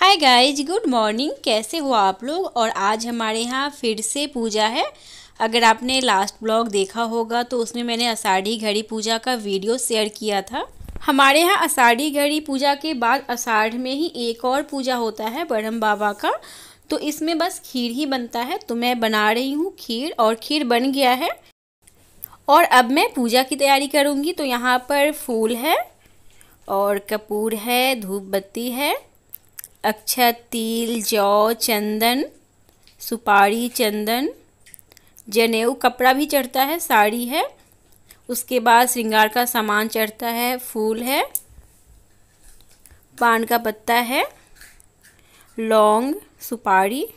हाय guys good morning कैसे हो आप लोग? और आज हमारे यहाँ फिर से पूजा है। अगर आपने लास्ट ब्लॉग देखा होगा तो उसमें मैंने अषाढ़ी घड़ी पूजा का वीडियो शेयर किया था। हमारे यहाँ अषाढ़ी घड़ी पूजा के बाद अषाढ़ में ही एक और पूजा होता है ब्रह्म बाबा का। तो इसमें बस खीर ही बनता है। तो मैं बना रही हूँ खीर, और खीर बन गया है। और अब मैं पूजा की तैयारी करूँगी। तो यहाँ पर फूल है, और कपूर है धूप बत्ती है अक्षत तिल जौ, चंदन, सुपारी, चंदन। जनेऊ कपड़ा भी चढ़ता है, साड़ी है। उसके बाद श्रृंगार का सामान चढ़ता है, फूल है। पान का पत्ता है। लौंग, सुपारी।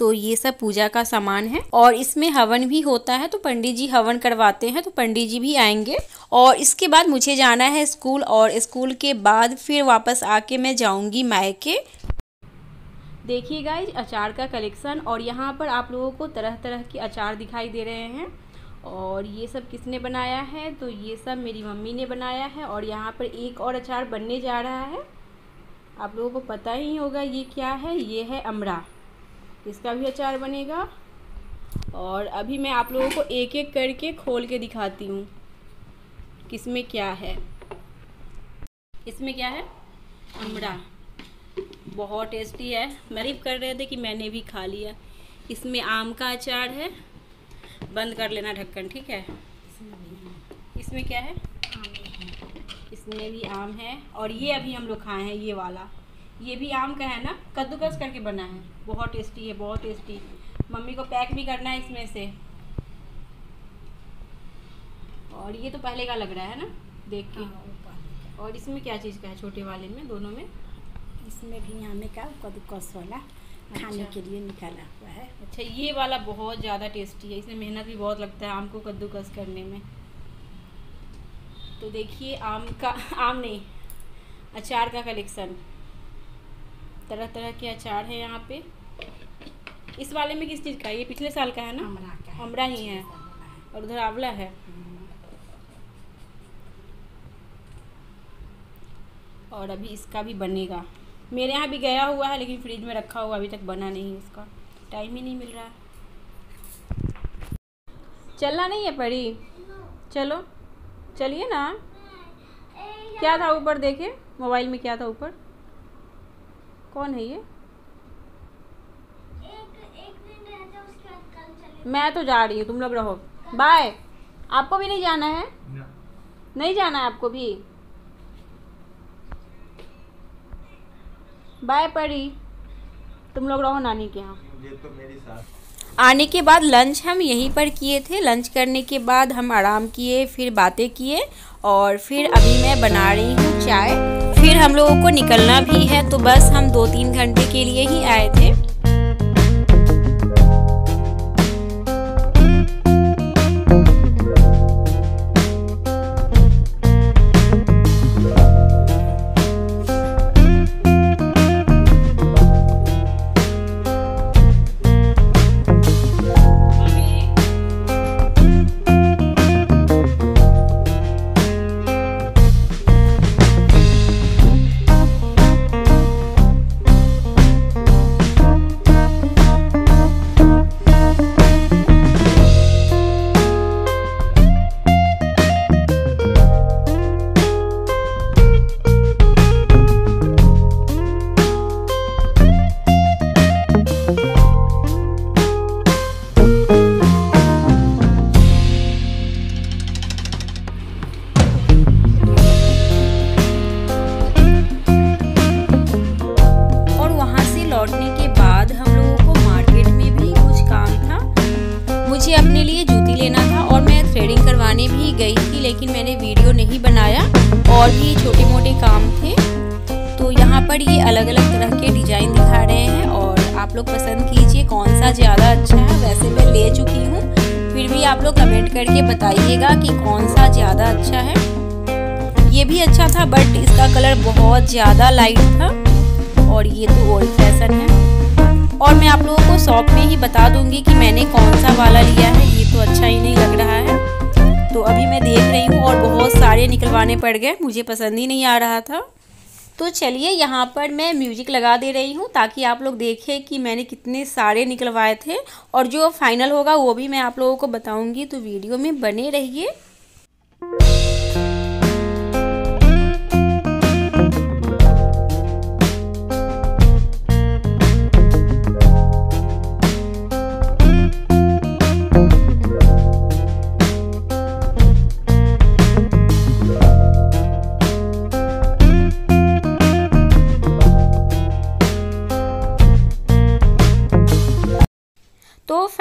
तो ये सब पूजा का सामान है। और इसमें हवन भी होता है तो पंडित जी हवन करवाते हैं तो पंडित जी भी आएँगे। और इसके बाद मुझे जाना है स्कूल, और स्कूल के बाद फिर वापस आके मैं जाऊँगी मायके। देखिए गाइज़ अचार का कलेक्शन और यहाँ पर आप लोगों को तरह तरह के अचार दिखाई दे रहे हैं। और ये सब किसने बनाया है? तो ये सब मेरी मम्मी ने बनाया है, और यहाँ पर एक और अचार बनने जा रहा है। आप लोगों को पता ही होगा ये क्या है। ये है अमरा। इसका भी अचार बनेगा? और अभी मैं आप लोगों को एक एक करके खोल के दिखाती हूँ। किसमें क्या है? इसमें क्या है? अमड़ा बहुत टेस्टी है। मरीब कर रहे थे कि मैंने भी खा लिया। इसमें आम का अचार है। बंद कर लेना ढक्कन ठीक है? इसमें क्या है। इसमें भी आम है। और ये अभी हम लोग खाए हैं ये वाला। ये भी आम का है ना? कद्दूकस करके बना है। बहुत टेस्टी है बहुत टेस्टी। मम्मी को पैक भी करना है इसमें से। और ये तो पहले का लग रहा है ना देख के। हाँ, और इसमें क्या चीज़ का है छोटे वाले में दोनों में? इसमें भी आमे का कद्दूकस वाला अच्छा। खाने के लिए निकाला हुआ है। अच्छा ये वाला बहुत ज़्यादा टेस्टी है। इसमें मेहनत भी बहुत लगता है आम को कद्दूकस करने में। तो देखिए आम का आम नहीं अचार का कलेक्शन। तरह तरह के अचार हैं यहाँ पे। इस वाले में किस चीज़ का ये पिछले साल का है ना? अमरा ही। है और उधर आंवला है। और अभी इसका भी बनेगा। मेरे यहाँ भी गया हुआ है लेकिन फ्रिज में रखा हुआ अभी तक बना नहीं इसका। टाइम ही नहीं मिल रहा। चलना नहीं है परी? चलो। चलिए ना। क्या था ऊपर देखे? मोबाइल में क्या था ऊपर? कौन है ये? एक, एक दिन रहता उसके बाद कल मैं तो जा रही हूँ तुम लोग रहो। बाय। आपको भी नहीं जाना है? नहीं जाना है आपको भी? बाय परी। तुम लोग रहो नानी के यहाँ। ये तो मेरी साथ। आने के बाद लंच हम यहीं पर किए थे। लंच करने के बाद हम आराम किए फिर बातें किए और फिर अभी मैं बना रही हूँ चाय। फिर हम लोगों को निकलना भी है तो बस हम दो तीन घंटे के लिए ही आए थे। गई थी, लेकिन मैंने वीडियो नहीं बनाया और भी छोटे मोटे काम थे। तो यहाँ पर ये अलग अलग तरह के डिज़ाइन दिखा रहे हैं और आप लोग पसंद कीजिए कौन सा ज़्यादा अच्छा है। वैसे मैं ले चुकी हूँ। फिर भी आप लोग कमेंट करके बताइएगा कि कौन सा ज़्यादा अच्छा है। ये भी अच्छा था, बट इसका कलर बहुत ज़्यादा लाइट था और ये तो ओल्ड फ़ैशन है। और मैं आप लोगों को शॉप में ही बता दूँगी कि मैंने कौन सा वाला लिया है। ये तो अच्छा ही नहीं लग रहा है। तो अभी मैं देख रही हूँ और बहुत सारे निकलवाने पड़ गए। मुझे पसंद ही नहीं आ रहा था। तो चलिए यहाँ पर मैं म्यूज़िक लगा दे रही हूँ ताकि आप लोग देखें कि मैंने कितने सारे निकलवाए थे। और जो फाइनल होगा वो भी मैं आप लोगों को बताऊँगी। तो वीडियो में बने रहिए।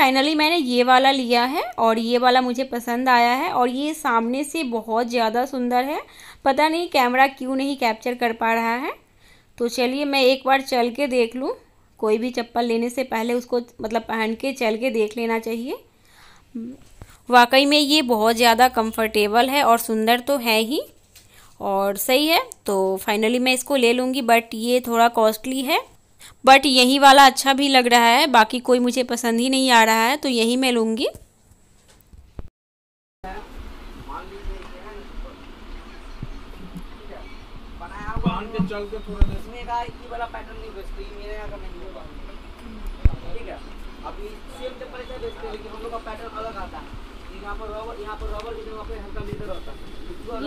फाइनली मैंने ये वाला लिया है और ये वाला मुझे पसंद आया है और ये सामने से बहुत ज़्यादा सुंदर है। पता नहीं कैमरा क्यों नहीं कैप्चर कर पा रहा है। तो चलिए मैं एक बार चल के देख लूँ। कोई भी चप्पल लेने से पहले उसको मतलब पहन के चल के देख लेना चाहिए। वाकई में ये बहुत ज़्यादा कंफर्टेबल है और सुंदर तो है ही और सही है। तो फाइनली मैं इसको ले लूँगी बट ये थोड़ा कॉस्टली है। बट यही वाला अच्छा भी लग रहा है बाकी कोई मुझे पसंद ही नहीं आ रहा है तो यही मैं लूँगी। चल के थोड़ा इसमें का ये वाला पैटर्न नहीं बेचते ये मेरे यहाँ का नहीं होगा ठीक है? अभी सेम चप्पल बेचते हैं लेकिन हम लोग का पैटर्न अलग आता है। यहाँ पर रबर यहाँ पर रबर की जगह पे हल्का लेदर होता है।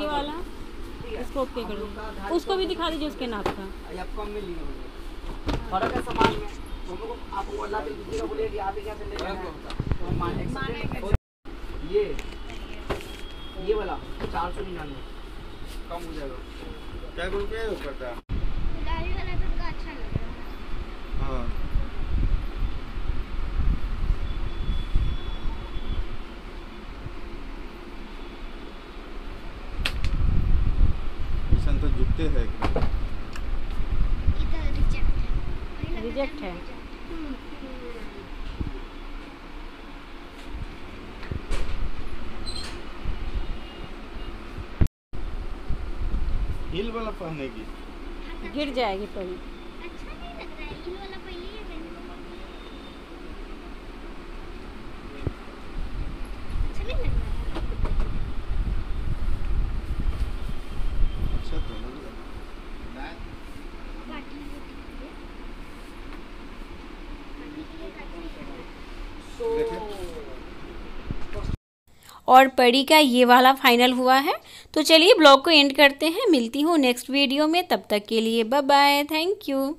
ये वाला? इसको ओके करो। उसको भी दिखा दीजिए उसके नाप का। कम में लिए फ़र्क है सामान में? लोग आप वो अल्लाह के दूसरे को बोलिए आप ही क्या से ले तो हम मान ये ये वाला चार सौ निन्यानवे। कम हो जाएगा। क्या बोल के करता तो अच्छा लग रहा है। हाँ। ईशान तो जुटते है ये तो रिजेक्ट है वही लग रहा रिजेक्ट है। हिल वाला पहनेगी। गिर जाएगी पहले अच्छा नहीं लग रहा है हिल वाला पहले ही पहन अच्छा नहीं लग रहा है अच्छा तो लग रहा है पार्टी में दिख रही है पार्टी के लिए काफ़ी लग रहा है देखे और परी का ये वाला फाइनल हुआ है। तो चलिए ब्लॉग को एंड करते हैं। मिलती हूँ नेक्स्ट वीडियो में। तब तक के लिए बाय बाय थैंक यू